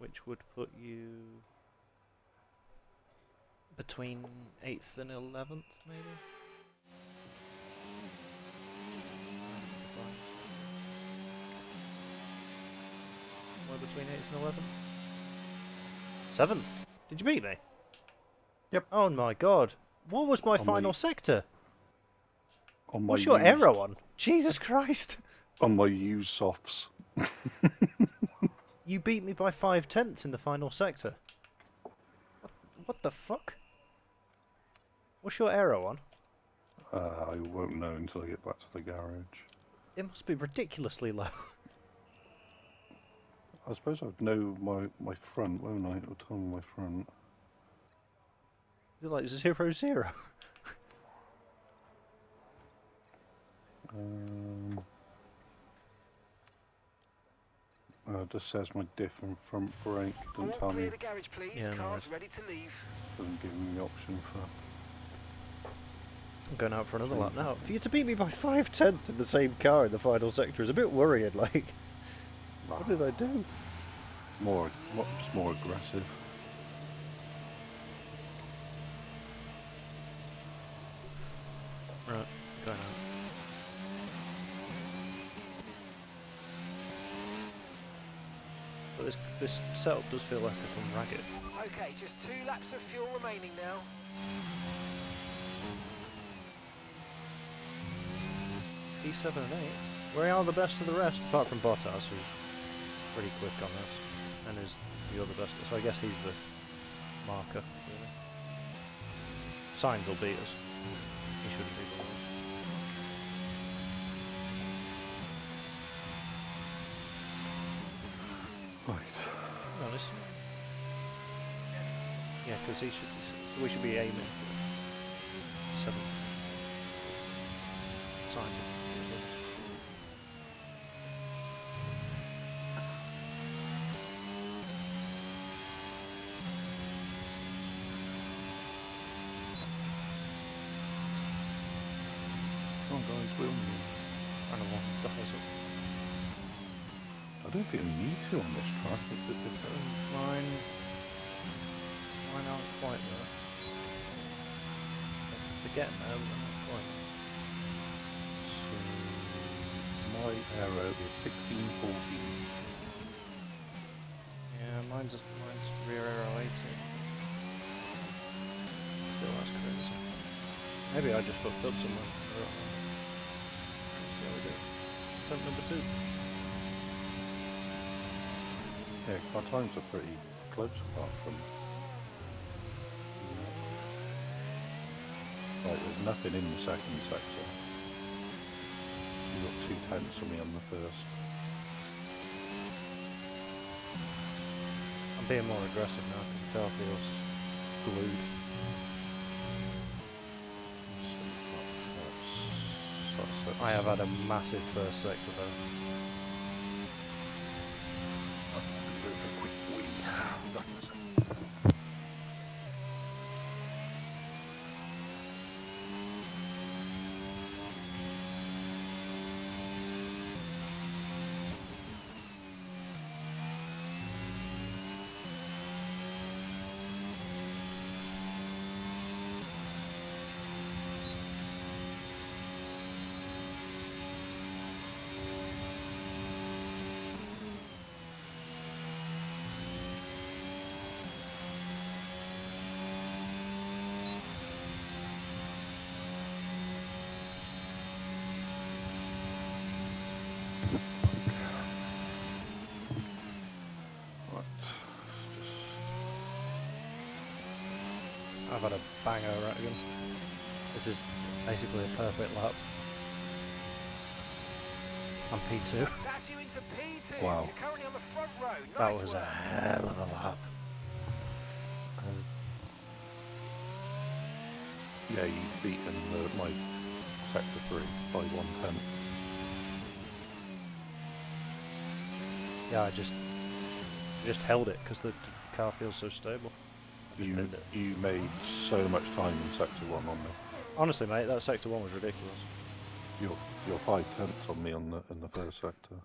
which would put you between 8th and 11th, maybe? Somewhere between 8th and 11th? 7th? Did you beat me? Yep. Oh my god. What was my On my- final sector? On my What's your used, arrow on? Jesus Christ! On my used softs. You beat me by five tenths in the final sector. What, what the fuck? What's your arrow on? Uh, I won't know until I get back to the garage. It must be ridiculously low. I suppose I'd know my, my front, won't I? It'll tell me my front. You're like zero zero. Um, uh, it just says my diff and front brake. Doesn't All tell me, clear the garage, please. Yeah, Cars worries. ready to leave. doesn't give me the option for. I'm going out for another lap now. For you to beat me by five tenths in the same car in the final sector is a bit worrying. Like, what did I do? More, much more aggressive. Right, going out. But this this setup does feel like I've gone ragged. Okay, just two laps of fuel remaining now. E7 and 8. We are the best of the rest, apart from Bottas, who's pretty quick on this, and is the other best. So I guess he's the marker. Really. Sainz will beat us. Yeah, because he should. We should be aiming for seven. Sainz. will be above us. Come on, guys, will me. I don't want the. I don't think we need to on this track. It's, it's, it's, Mine. Mine aren't quite there. They're getting there, but not quite. so my arrow is 1614. Yeah, mine's just mine's rear arrow 80. Still, that's crazy. Maybe I just fucked up somewhere. I. Let's see how we do. Attempt number two. Yeah, our times are pretty close apart from. Right, there's nothing in the second sector. You got two tenths on me on the first. I'm being more aggressive now because the car feels glued. So that's, that's, I have had a massive first sector though. I've had a banger right again. This is basically a perfect lap. I'm P2. That's you into P2. Wow. You're currently on the front row. That Nice was a hell of a lap. Um, yeah, you've beaten the, my sector three by one tenth. Yeah, I just just held it because the, the car feels so stable. You you made so much time in sector one on me. Honestly, mate, that sector one was ridiculous. You're you're five tenths on me on the in the first sector.